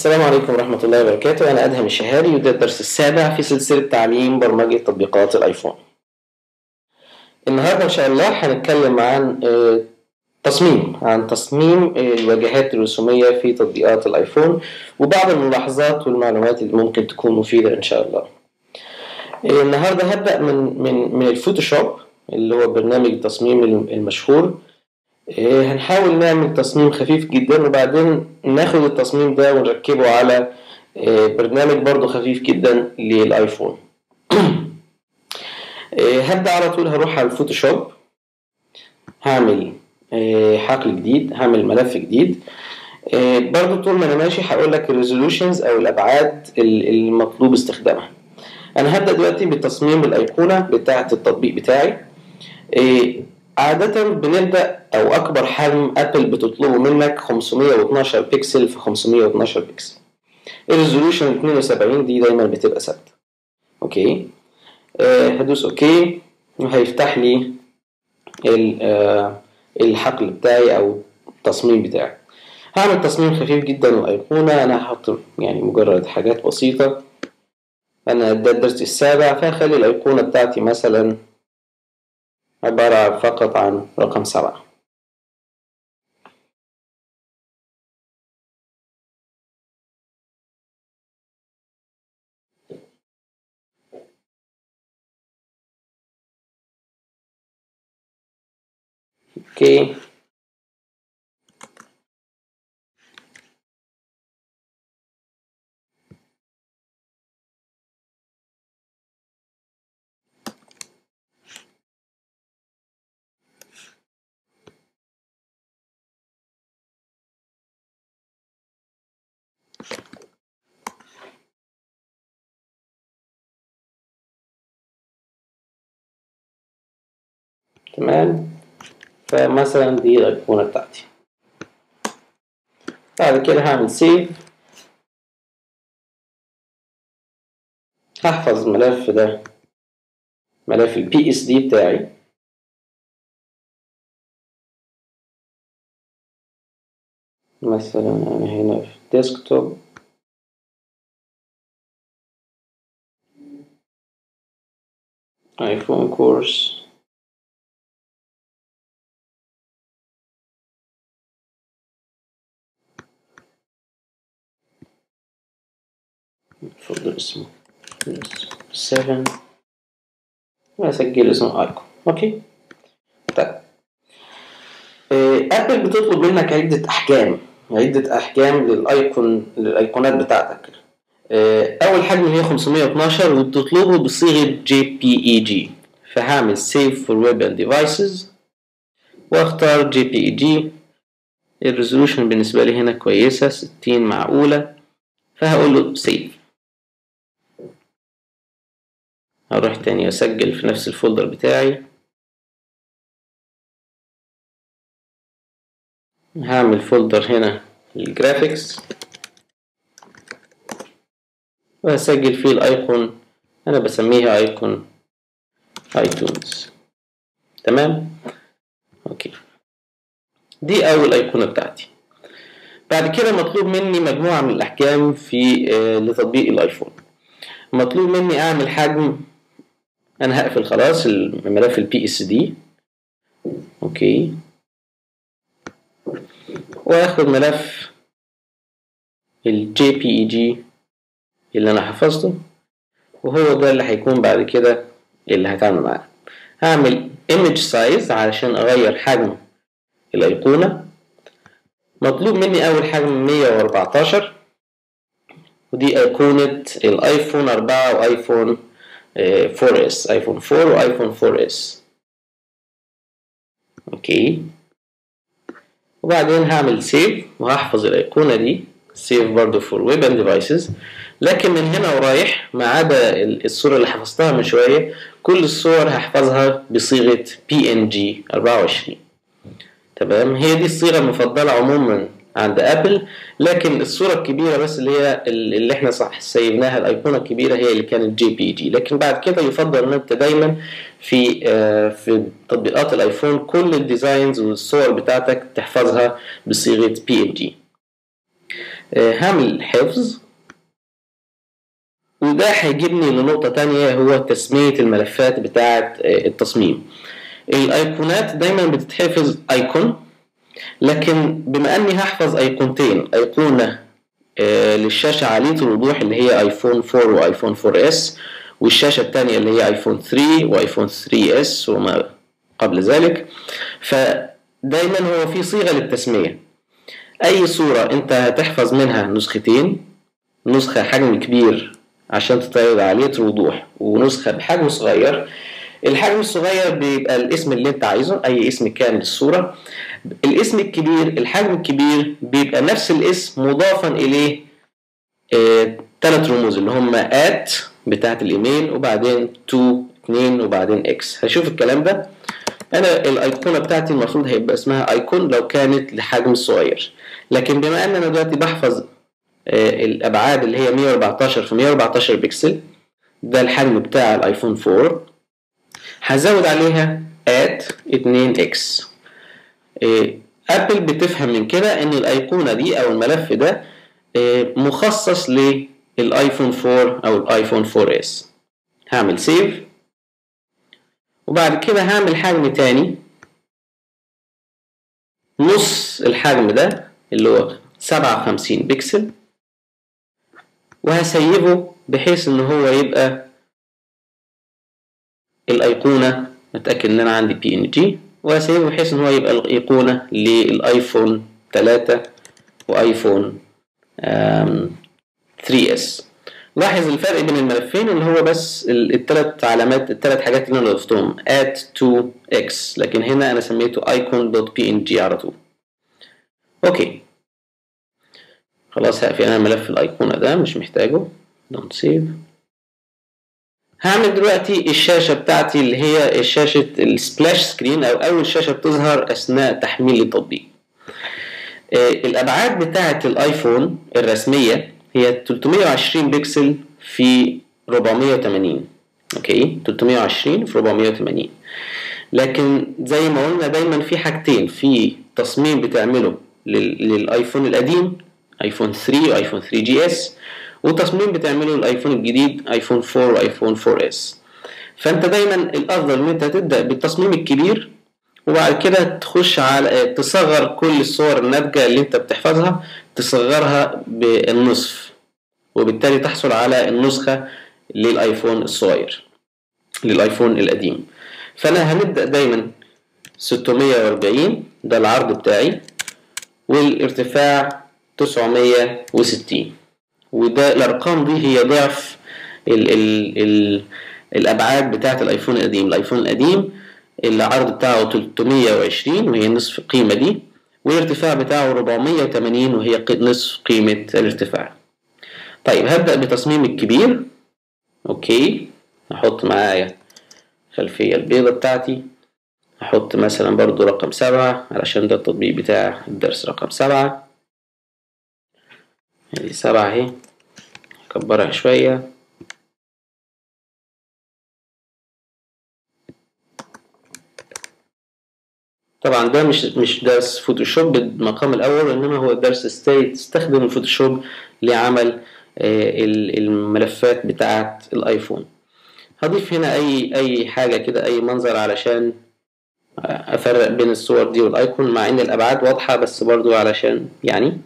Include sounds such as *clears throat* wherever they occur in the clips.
السلام عليكم ورحمة الله وبركاته. أنا أدهم الشهاري وده الدرس السابع في سلسلة تعليم برمجة تطبيقات الآيفون. النهاردة إن شاء الله هنتكلم عن آه، تصميم عن تصميم آه، الواجهات الرسومية في تطبيقات الآيفون وبعض الملاحظات والمعلومات اللي ممكن تكون مفيدة إن شاء الله. آه، النهاردة هبدأ من من من الفوتوشوب اللي هو برنامج التصميم المشهور. هنحاول نعمل تصميم خفيف جدا وبعدين ناخد التصميم ده ونركبه على إيه، برنامج برضو خفيف جدا للآيفون. *clears throat* إيه، هبدأ على طول هروح على الفوتوشوب. هعمل حقل جديد هعمل ملف جديد. برضو طول ما أنا ماشي هقول لك ال resolutions أو الأبعاد المطلوب استخدامها. أنا هبدأ دلوقتي بتصميم الأيقونة بتاعة التطبيق بتاعي. عادة بنبدأ أو أكبر حجم أبل بتطلبه منك 512 بكسل في 512 بكسل ال resolution 72 دي دايما بتبقى ثابتة. okay؟ أه هدوس okay. وهيفتح لي أه الحقل بتاعي أو التصميم بتاعي. هعمل تصميم خفيف جدا وأيقونة. أنا هحط يعني مجرد حاجات بسيطة. أنا ده الدرس السابع. فهخلي الأيقونة بتاعتي مثلا عبارة فقط عن رقم سبعة. أوكي تمام. فمثلا دي الأيقونة بتاعتي. بعد كده هعمل save هحفظ الملف ده ملف PSD بتاعي. مثلا هنا في ال desktop iPhone course. folder اسمه. 7 واسجل اسمه ايكون أوكي. طيب. أبل بتطلب منك عدة أحجام. عدة احجام للايكون للأيقونات بتاعتك. أول حجم هي 512 وبتطلبه بصيغة JPEG فهعمل save for web and devices وأختار JPEG ال resolution بالنسبة لي هنا كويسة 60 معقولة. فهقول له save. هروح تاني أسجل في نفس الفولدر بتاعي. هعمل فولدر هنا لل graphics وهسجل فيه ال icon. أنا بسميها icon iTunes تمام؟ okay. دي أول أيقونة بتاعتي. بعد كده مطلوب مني مجموعة من الأحجام في آه لتطبيق الآيفون. مطلوب مني أعمل حجم. أنا هقفل خلاص الملف ال PSD okay. واخد ملف JPEG اللي أنا حفظته وهو ده اللي هيكون بعد كده اللي هتعامل معاه. هعمل image size علشان أغير حجم الأيقونة. مطلوب مني أول حجم 114 ودي أيقونة الايفون 4 وايفون 4S ايفون 4 وايفون 4S okay. وبعدين هعمل save وهحفظ الايقونه دي save برضو for web and devices لكن من هنا ورايح ما عدا الصورة اللي حفظتها من شوية كل الصور هحفظها بصيغة PNG 24 تمام؟ هي دي الصيغة المفضلة عموما. عند ابل لكن الصورة الكبيرة بس اللي هي اللي إحنا صح سيبناها الايقونه الكبيرة هي اللي كانت JPG لكن بعد كده يفضل إن أنت دايما في في تطبيقات الآيفون كل ال designs والصور بتاعتك تحفظها بصيغة PNG آه، هعمل حفظ وده هيجيبني لنقطة تانية هو تسمية الملفات بتاعة آه، التصميم. الايقونات دايما بتتحفظ icon لكن بما أني هحفظ أيقونتين أيقونة آه، للشاشة عالية الوضوح اللي هي ايفون 4 وايفون 4 S والشاشة التانية اللي هي ايفون 3 وايفون 3 S وما قبل ذلك. فدايما هو في صيغة للتسمية. أي صورة أنت هتحفظ منها نسختين نسخة حجم كبير عشان تتعرض عالية الوضوح ونسخة بحجم صغير الحجم الصغير بيبقى الاسم اللي انت عايزه أي اسم كان للصورة. الاسم الكبير الحجم الكبير بيبقى نفس الاسم مضافا إليه ثلاث رموز اللي هم at بتاعت الإيميل وبعدين two اتنين وبعدين x هشوف الكلام ده. أنا الأيقونة بتاعتي المفروض هيبقى اسمها icon لو كانت لحجم صغير. لكن بما أن أنا دلوقتي بحفظ آه، الأبعاد اللي هي 114 في 114 بكسل ده الحجم بتاع الأيفون 4 هزود عليها at 2x ابل بتفهم من كده إن الأيقونة دي أو الملف ده آه، مخصص للايفون 4 أو الآيفون 4 S. هعمل save وبعد كده هعمل حجم تاني. نص الحجم ده اللي هو 57 بكسل وهسيبه بحيث إن هو يبقى الأيقونة اتاكد إن أنا عندي PNG وهسيبه بحيث إن هو يبقى الأيقونة للآيفون 3 وآيفون 3 S لاحظ الفرق بين الملفين اللي هو بس الثلاث علامات الثلاث حاجات اللي أنا ضفتهم. At two x. لكن هنا أنا سميته icon.png على طول. okay. خلاص هقفل. أنا ملف الأيقونة ده مش محتاجه. Don't save. هعمل دلوقتي الشاشة بتاعتي اللي هي شاشة ال splash screen أو أول شاشة بتظهر أثناء تحميل التطبيق. آه، الأبعاد بتاعة الآيفون الرسمية هي 320 بكسل في 480 okay؟ 320 في 480 لكن زي ما قلنا دايما في حاجتين. في تصميم بتعمله لل- للآيفون القديم آيفون 3 وآيفون 3 GS. وتصميم بتعمله الآيفون الجديد آيفون 4 وآيفون 4S. فأنت دايما الأفضل إن أنت تبدأ بالتصميم الكبير وبعد كده تخش على تصغر كل الصور الناتجة اللي أنت بتحفظها تصغرها بالنصف وبالتالي تحصل على النسخة للآيفون الصغير للآيفون القديم. فأنا هنبدأ دايما 640 ده العرض بتاعي والارتفاع 960 وده الأرقام دي هي ضعف ال ال ال الأبعاد بتاعة الآيفون القديم. الآيفون القديم العرض بتاعه 320 وهي نصف القيمه دي والارتفاع بتاعه 480 وهي نصف قيمة الارتفاع. طيب هبدأ بتصميم الكبير. أوكي أحط معايا الخلفيه البيضاء بتاعتي. أحط مثلا برضو رقم سبعة علشان ده التطبيق بتاع الدرس رقم سبعة. ادي سبعة أهي. اكبرها شوية. طبعا ده مش مش درس فوتوشوب بالمقام الأول إنما هو درس إزاي تستخدم الفوتوشوب لعمل آه، ال- الملفات بتاعه الآيفون. هضيف هنا أي أي حاجة كده أي منظر علشان أفرق بين الصور دي وال icon مع إن الأبعاد واضحة بس برضو علشان يعني.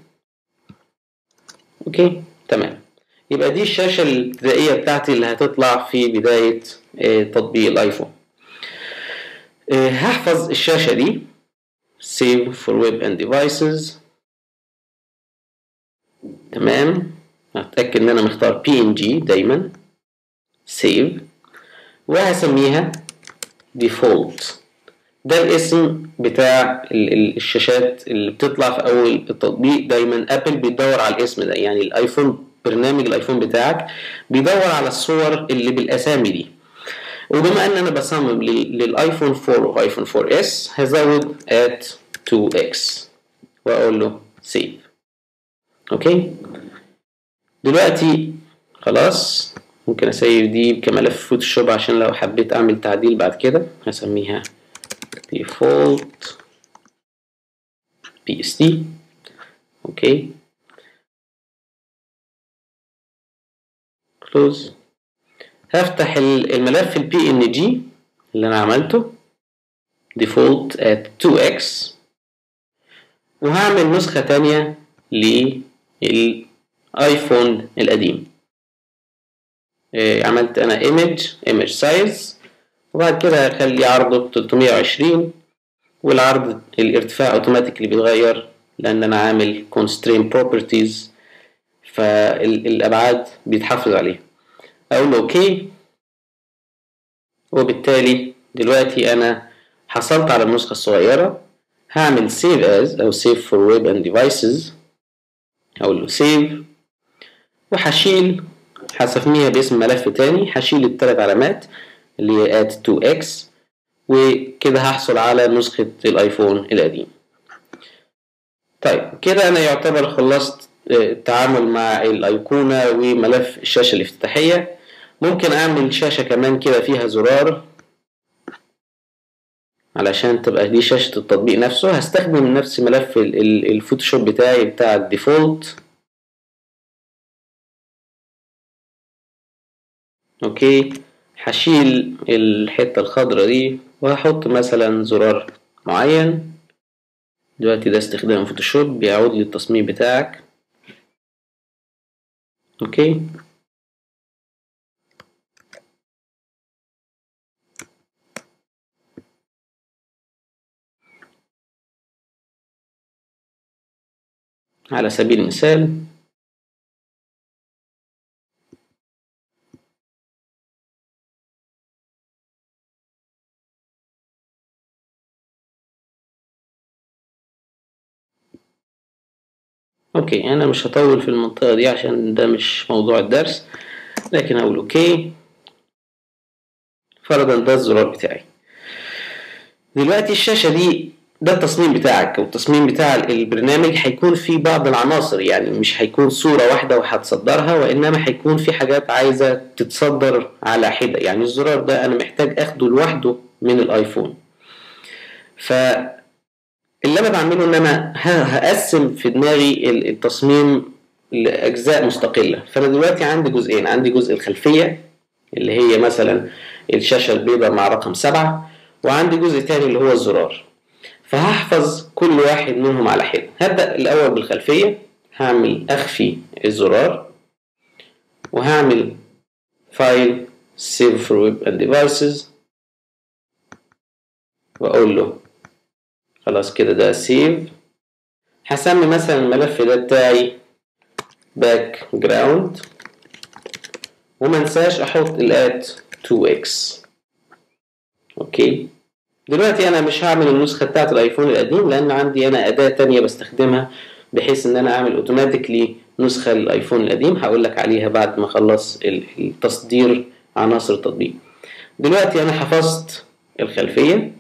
Okay تمام. يبقى دي الشاشة الابتدائيه بتاعتي اللي هتطلع في بداية آه، تطبيق الآيفون. آه، هحفظ الشاشة دي. Save for web and devices. تمام. هتأكد إن أنا مختار png دايما. Save. وهسميها default. ده الاسم بتاع ال- ال- الشاشات اللي بتطلع في أول التطبيق. دايما Apple بيدور على الاسم ده. يعني الآيفون برنامج الآيفون بتاعك بيدور على الصور اللي بالأسامي دي. وبما أن أنا بصمم لل- للآيفون 4 وآيفون 4S هزود at 2x وأقول له save. okay؟ دلوقتي خلاص ممكن اسيب دي كملف فوتوشوب عشان لو حبيت أعمل تعديل بعد كده هسميها default psd Okay؟ close هفتح الملف ان جي اللي أنا عملته. Default at 2x وهعمل نسخة تانية للآيفون القديم. عملت أنا image image size. وبعد كده هخلي عرضه 320 والعرض الارتفاع automatically بيتغير لأن أنا عامل constrain proportions. فالأبعاد بيتحافظ عليها أقول له okay. وبالتالي دلوقتي أنا حصلت على النسخة الصغيرة. هعمل save as أو save for web and devices. أقول له save. وهشيل هسميها باسم ملف تاني. هشيل التلات علامات اللي هي at 2x وكده هحصل على نسخة الآيفون القديم طيب كده أنا يعتبر خلصت التعامل مع الأيقونة وملف الشاشة الافتتاحية. ممكن أعمل شاشة كمان كده فيها زرار علشان تبقى دي شاشة التطبيق نفسه. هستخدم نفس ملف الفوتوشوب بتاعي بتاع ال default. Okay. هشيل الحتة الخضرا دي وهحط مثلا زرار معين. دلوقتي ده استخدام فوتوشوب بيعود للتصميم بتاعك. Okay. على سبيل المثال. Okay أنا مش هطول في المنطقة دي عشان ده مش موضوع الدرس لكن هقول okay. فرضا ده الزرار بتاعي. دلوقتي الشاشة دي ده التصميم بتاعك أو التصميم بتاع البرنامج هيكون فيه بعض العناصر يعني مش هيكون صورة واحدة وهتصدرها وإنما هيكون في حاجات عايزة تتصدر على حدة. يعني الزرار ده أنا محتاج أخده لوحده من الآيفون. ف اللي أنا بعمله إن أنا هقسم في دماغي التصميم لأجزاء مستقلة. فأنا دلوقتي عندي جزئين عندي جزء الخلفية اللي هي مثلا الشاشة البيضاء مع رقم سبعة وعندي جزء تاني اللي هو الزرار. فهحفظ كل واحد منهم على حدة. هبدأ الأول بالخلفية. هعمل أخفي الزرار. وهعمل فايل save for web and devices. وأقول له خلاص كده ده save هسمي مثلا الملف ده بتاعي background وما انساش أحط ال at 2x okay؟ دلوقتي أنا مش هعمل النسخة بتاعت الآيفون القديم لأن عندي أنا أداة تانية بستخدمها بحيث إن أنا أعمل automatically نسخة للآيفون القديم. هقول لك عليها بعد ما أخلص التصدير عناصر التطبيق. دلوقتي أنا حفظت الخلفية.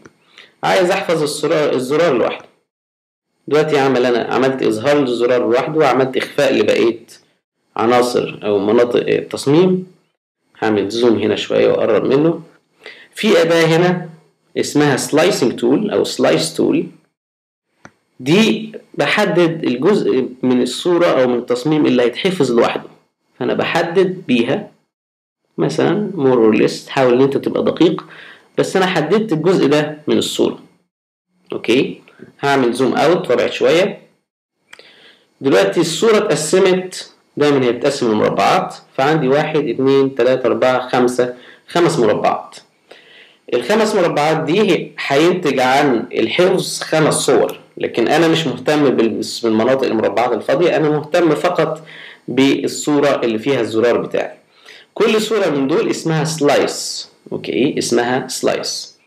عايز أحفظ الزرار الزرار لوحده. دلوقتي أعمل أنا عملت إظهار للزرار لوحده وعملت إخفاء لبقية عناصر أو مناطق التصميم. هعمل zoom هنا شوية وأقرب منه. في أداة هنا اسمها slicing tool أو slice tool دي بحدد الجزء من الصورة أو من التصميم اللي هيتحفظ لوحده. فأنا بحدد بيها. مثلا more or less تحاول إن أنت تبقى دقيق. بس أنا حددت الجزء ده من الصورة. Okay؟ هعمل zoom out وأبعد شوية. دلوقتي الصورة اتقسمت. دايما هي بتقسم لمربعات. فعندي واحد اتنين تلاتة أربعة خمسة. خمس مربعات. الخمس مربعات دي هينتج عن الحفظ خمس صور لكن أنا مش مهتم بالمناطق المربعات الفاضية أنا مهتم فقط بالصورة اللي فيها الزرار بتاعي. كل صورة من دول اسمها slice أوكي؟ اسمها slice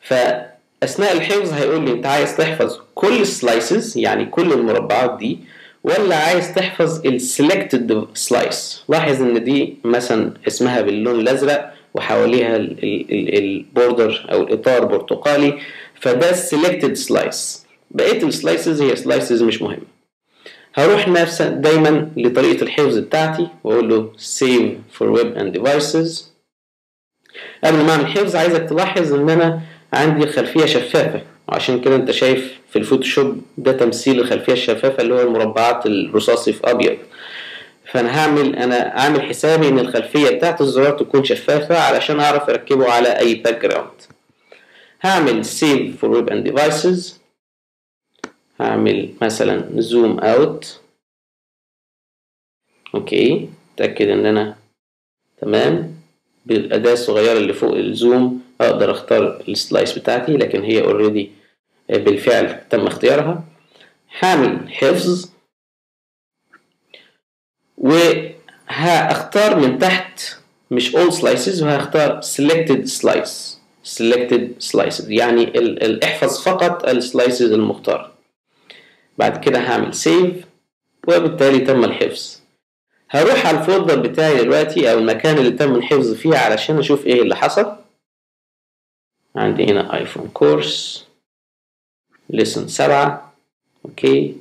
فأثناء الحفظ هيقول لي أنت عايز تحفظ كل ال slices يعني كل المربعات دي ولا عايز تحفظ ال selected slice لاحظ إن دي مثلا اسمها باللون الأزرق وحواليها ال border أو الإطار برتقالي فده ال selected slice بقية ال slices هي slices مش مهمه هروح نفس دايما لطريقة الحفظ بتاعتي وأقول له save for web and devices. قبل ما أعمل حفظ عايزك تلاحظ إن أنا عندي الخلفيه شفافة. وعشان كده أنت شايف في الفوتوشوب ده تمثيل الخلفية الشفافة اللي هو المربعات الرصاصي في أبيض. فانا هعمل أنا عامل حسابي إن الخلفية بتاعت الزرار تكون شفافة علشان أعرف أركبه على أي background هعمل save for web and devices. هعمل مثلا zoom out. أوكي اتاكد إن أنا تمام؟ بالأداة الصغيرة اللي فوق ال zoom أقدر أختار ال slice بتاعتي لكن هي already بالفعل تم اختيارها. هعمل حفظ. وهختار من تحت مش all slices وهختار selected slice selected slices يعني ال ال احفظ فقط ال slices المختار. بعد كده هعمل save وبالتالي تم الحفظ. هروح على ال folder بتاعي دلوقتي أو المكان اللي تم الحفظ فيه علشان أشوف إيه اللي حصل. عندي هنا ايفون course lesson سبعة أوكي.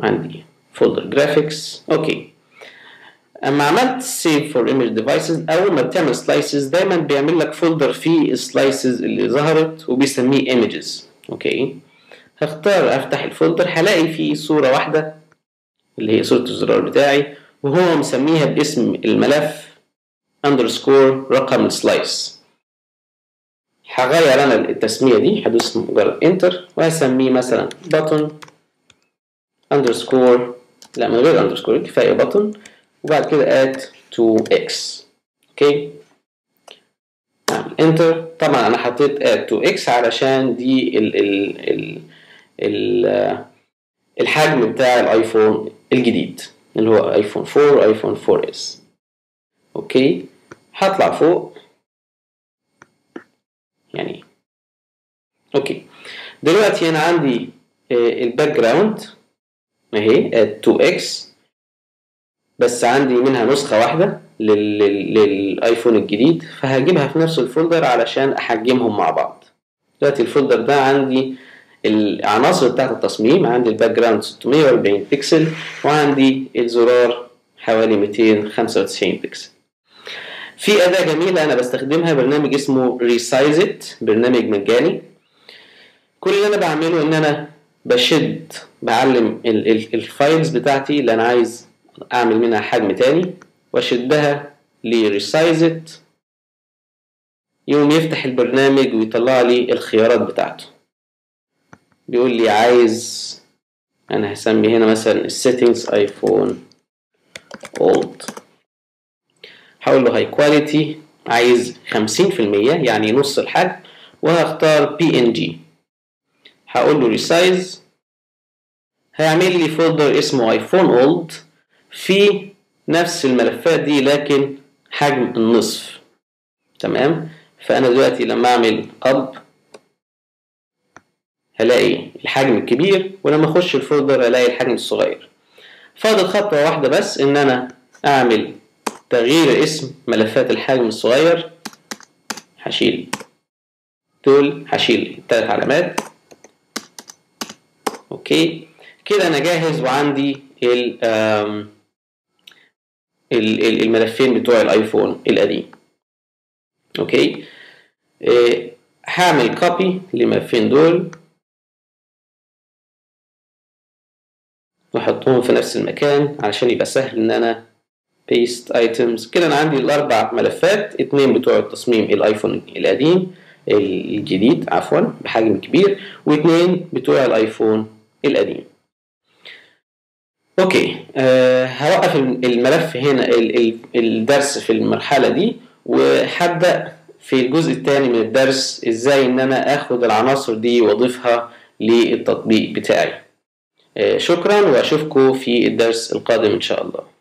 عندي folder graphics أوكي أما عملت save for web and devices أول ما بتعمل slices دايما بيعمل لك folder فيه ال slices اللي ظهرت وبيسميه images أوكي هختار أفتح ال folder هلاقي فيه صورة واحدة اللي هي صورة الزرار بتاعي وهو مسميها باسم الملف underscore رقم ال slice هغير أنا التسمية دي هدوس مجرد enter وهسميه مثلا button underscore لا من غير underscore كفاية button وبعد كده at 2x. أوكي اعمل enter طبعا أنا حطيت at 2x علشان دي ال ال ال ال الحجم بتاع الآيفون الجديد اللي هو آيفون 4 آيفون 4 اس أوكي هطلع فوق. يعني أوكي دلوقتي أنا عندي الباك جراوند اهي at 2x بس عندي منها نسخة واحدة لل... للآيفون الجديد فهجيبها في نفس ال folder علشان أحجمهم مع بعض. دلوقتي الفولدر ده عندي العناصر بتاعت التصميم عندي ال background 640 بكسل وعندي الزرار حوالي 295 بكسل في أداة جميلة أنا بستخدمها برنامج اسمه Resize It برنامج مجاني. كل اللي أنا بعمله إن أنا بشد بعلم ال ال ال files بتاعتي اللي أنا عايز أعمل منها حجم تاني وأشدها ل Resize It يقوم يفتح البرنامج ويطلع لي الخيارات بتاعته. بيقول لي عايز أنا هسمي هنا مثلا ال settings ايفون old هقول له high quality عايز خمسين في المية يعني نص الحجم وهختار PNG هقول له resize هيعمل لي folder اسمه ايفون old في نفس الملفات دي لكن حجم النصف. تمام؟ فأنا دلوقتي لما أعمل up هلاقي الحجم الكبير ولما أخش ال folder هلاقي الحجم الصغير. فاضل خطوة واحدة بس إن أنا أعمل تغيير اسم ملفات الحجم الصغير. هشيل دول هشيل التلات علامات. أوكي؟ كده أنا جاهز وعندي ال الملفين بتوع الايفون القديم. أوكي؟ إيه هعمل copy للملفين دول. وأحطهم في نفس المكان علشان يبقى سهل إن أنا paste items. كده أنا عندي الأربع ملفات اتنين بتوع التصميم الايفون القديم الجديد عفوا بحجم كبير واتنين بتوع الايفون القديم. أوكي أه هوقف الملف هنا الدرس في المرحلة دي وهبدأ في الجزء الثاني من الدرس إزاي إن أنا آخد العناصر دي وأضيفها للتطبيق بتاعي. شكرا وأشوفكم في الدرس القادم إن شاء الله.